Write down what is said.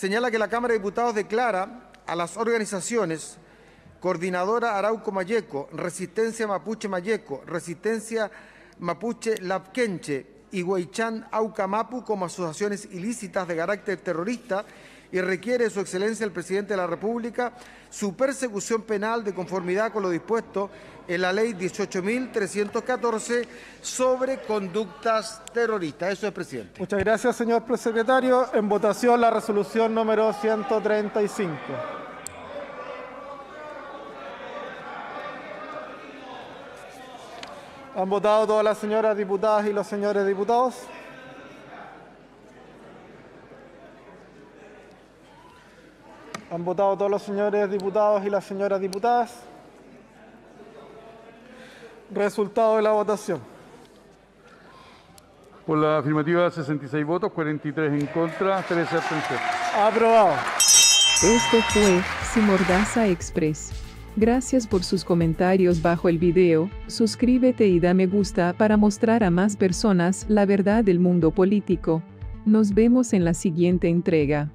señala que la Cámara de Diputados declara a las organizaciones Coordinadora Arauco Mayeco, Resistencia Mapuche Mayeco, Resistencia Mapuche Lapquenche y Huaychán Aucamapu como asociaciones ilícitas de carácter terrorista y requiere su excelencia el presidente de la República su persecución penal de conformidad con lo dispuesto en la ley 18.314 sobre conductas terroristas. Eso es, presidente. Muchas gracias, señor secretario. En votación la resolución número 135. ¿Han votado todas las señoras diputadas y los señores diputados? ¿Han votado todos los señores diputados y las señoras diputadas? Resultado de la votación. Por la afirmativa 66 votos, 43 en contra, 13 abstenciones. Aprobado. Esto fue Simordaza Express. Gracias por sus comentarios bajo el video, suscríbete y da me gusta para mostrar a más personas la verdad del mundo político. Nos vemos en la siguiente entrega.